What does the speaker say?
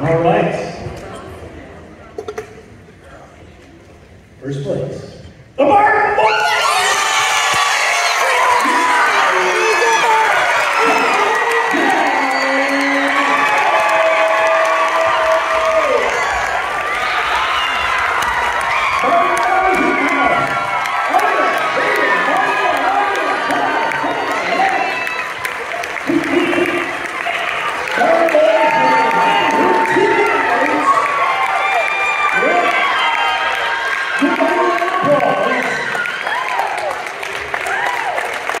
All right. First place. The Martin Boys!